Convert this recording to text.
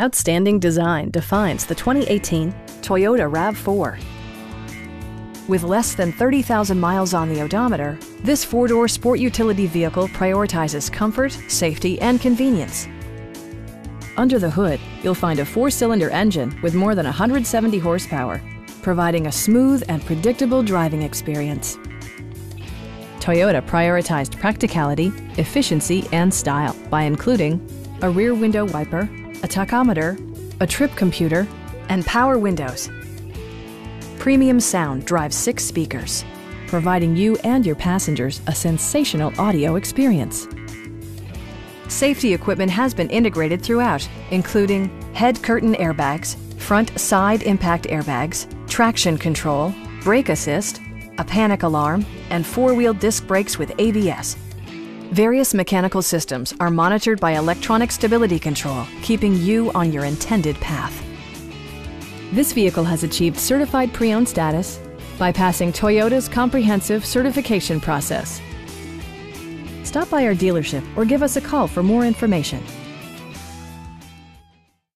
Outstanding design defines the 2018 Toyota RAV4. With less than 30,000 miles on the odometer, this four-door sport utility vehicle prioritizes comfort, safety, and convenience. Under the hood, you'll find a four-cylinder engine with more than 170 horsepower, providing a smooth and predictable driving experience. Toyota prioritized practicality, efficiency, and style by including a rear window wiper, a tachometer, a trip computer, and power windows. Premium sound drives six speakers, providing you and your passengers a sensational audio experience. Safety equipment has been integrated throughout, including head curtain airbags, front side impact airbags, traction control, brake assist, a panic alarm, and four-wheel disc brakes with ABS. Various mechanical systems are monitored by electronic stability control, keeping you on your intended path. This vehicle has achieved certified pre-owned status by passing Toyota's comprehensive certification process. Stop by our dealership or give us a call for more information.